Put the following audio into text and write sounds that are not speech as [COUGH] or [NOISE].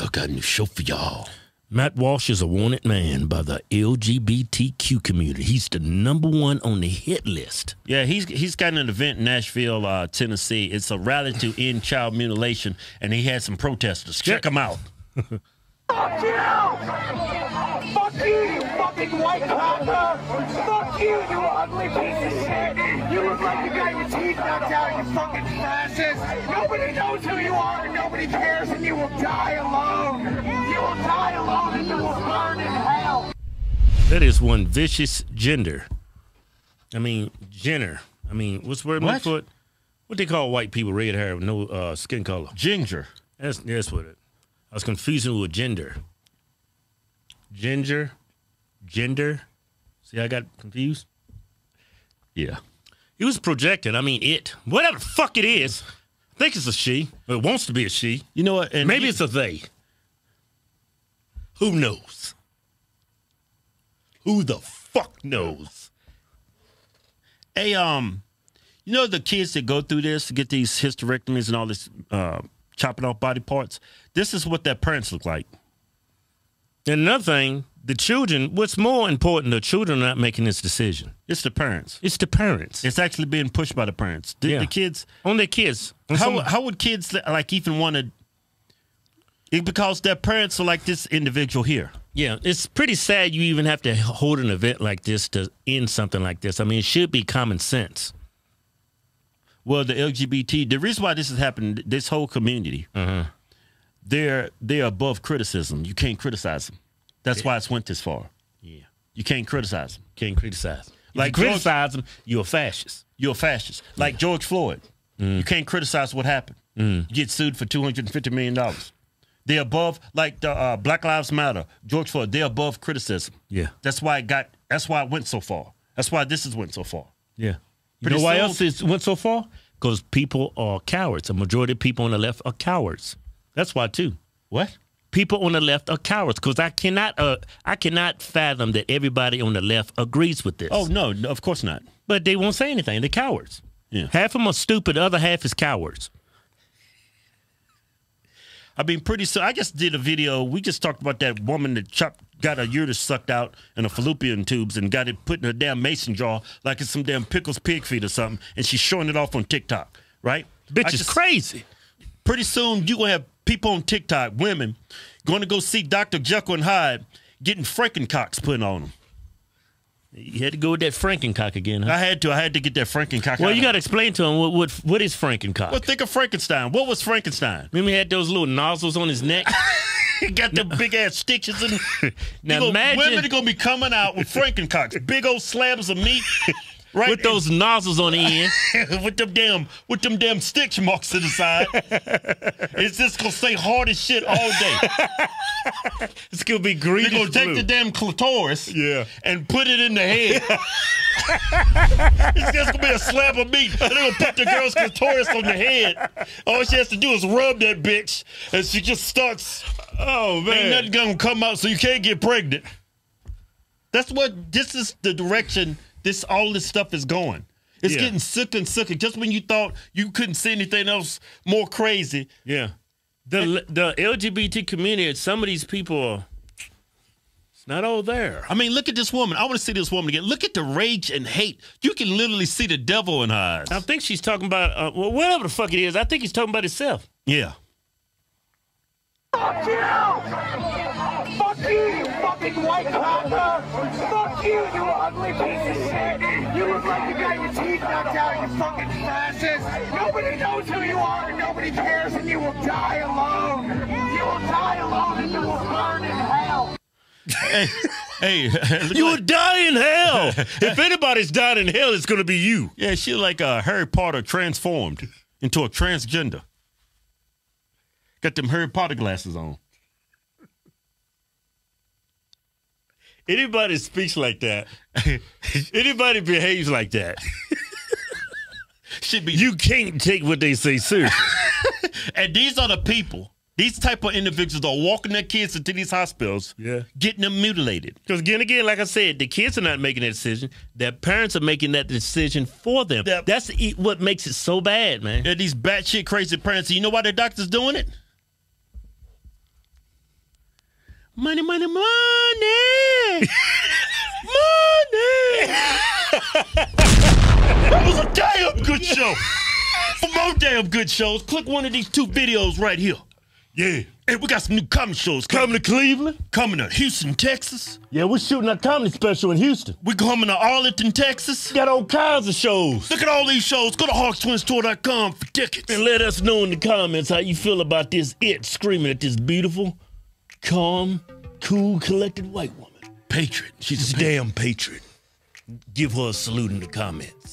Yeah, I got a new show for y'all. Matt Walsh is a wanted man by the LGBTQ community. He's the number one on the hit list. Yeah, he's he's got an event in Nashville, uh, Tennessee. It's a rally to end child mutilation, and he had some protesters. Check him out. [LAUGHS] Fuck you! Fuck you, you fucking white cracker! Fuck you, you ugly piece of shit! You look like you got your teeth knocked out, you fucking fascist! Nobody knows who you are and nobody cares and you will die alone! You will die alone and you will burn in hell! That is one vicious gender. I mean, Jenner. I mean, what's the word I'm What? looking for? What they call white people, red hair with no uh, skin color. Ginger. That's that's what it. I was confusing with gender. Ginger, gender. See, I got confused. Yeah. It was projected. I mean, it. Whatever the fuck it is. I think it's a she. It wants to be a she. You know what? And Maybe he- it's a they. Who knows? Who the fuck knows? Hey, um, you know the kids that go through this to get these hysterectomies and all this uh, chopping off body parts. This is what their parents look like. And another thing, the children, what's more important, the children are not making this decision. It's the parents. It's the parents. It's actually being pushed by the parents. The, Yeah. the kids. on their kids. On How how would kids like even want to? Because their parents are like this individual here. yeah, it's pretty sad you even have to hold an event like this to end something like this. I mean, it should be common sense. Well, the LGBT. The reason why this is happening, this whole community, mm-hmm. they're they're above criticism. You can't criticize them. That's why it's went this far. Yeah. You can't criticize them. Can't criticize. If Like you George- criticize them, you're a fascist. You're a fascist. Like George Floyd. You can't criticize what happened. You get sued for two hundred and fifty million dollars. They're above, like the uh, Black Lives Matter, George Floyd. They're above criticism. Yeah. That's why it got. That's why it went so far. That's why this has went so far. Yeah. You Pretty know why else it went so far? Because people are cowards. A majority of people on the left are cowards. That's why too. What? People on the left are cowards. Because I cannot, uh, I cannot fathom that everybody on the left agrees with this. Oh no, no, of course not. but they won't say anything. They're cowards. Yeah. Half of them are stupid. The other half is cowards. I mean, pretty soon. I just did a video. We just talked about that woman that chopped, got her uterus sucked out in a fallopian tubes and got it put in her damn mason jar like it's some damn pickles pig feet or something, and she's showing it off on TikTok, right? Bitch is crazy. Pretty soon, you gonna have people on TikTok, women, going to go see Dr. Jekyll and Hyde getting Frankencocks put on them. You had to go with that Frankencock again, huh? I had to. I had to get that Frankencock. well, you got to explain to him what what, what is Frankencock. Well, think of Frankenstein. What was Frankenstein? Remember he had those little nozzles on his neck? [LAUGHS] He got the big ass stitches and [LAUGHS] Now gonna- imagine- women are gonna be coming out with Frankencocks, big old slabs of meat, [LAUGHS] right? with those nozzles on the end. [LAUGHS] with them damn with them damn stitch marks to the side. [LAUGHS] it's just gonna stay hard as shit all day. [LAUGHS] It's gonna be You're gonna take the damn clitoris Yeah. and put it in the head. it's just gonna be a slab of meat. And they're gonna put the girl's clitoris on the head. All she has to do is rub that bitch, and she just starts. Oh man, Ain't nothing gonna come out, so you can't get pregnant. That's what. This is the direction. This all this stuff is going. It's Yeah. getting sicker and sicker. Just when you thought you couldn't see anything else more crazy, Yeah. The the LGBT community, some of these people are it's not all there. I mean, look at this woman. I want to see this woman again. Look at the rage and hate. You can literally see the devil in her eyes. I think she's talking about uh, well, whatever the fuck it is. I think he's talking about himself. Yeah. Fuck you! Fuck you, you fucking white cracker! Fuck you, you ugly piece of shit! You look like you got your teeth knocked out, you fucking fascist! Nobody knows who you are and nobody cares and you will die alone! You will die alone and you will burn in hell! Hey, [LAUGHS] look You like- would die in hell. [LAUGHS] if anybody's died in hell, it's gonna be you. yeah, she's like uh, Harry Potter transformed into a transgender. Got them Harry Potter glasses on. Anybody speaks like that, [LAUGHS] anybody behaves like that, [LAUGHS] Should be you can't take what they say seriously. [LAUGHS] And these are the people, these type of individuals are walking their kids into these hospitals, Yeah. getting them mutilated. Because again, again, like I said, the kids are not making that decision. Their parents are making that decision for them. Yep. That's what makes it so bad, man. They're these batshit crazy parents. You know why the doctor's doing it? Money, money, money. money. That was a damn good show. For more damn good shows, click one of these two videos right here. Yeah. And we got some new comedy shows coming, Coming to Cleveland? coming to Houston, Texas. Yeah, we're shooting a comedy special in Houston. We're coming to Arlington, Texas. Got all kinds of shows. Look at all these shows. Go to hodgetwinstour.com for tickets. And let us know in the comments how you feel about this it screaming at this beautiful, calm, cool, collected white woman. Patriot. She's a damn patriot. Give her a salute in the comments.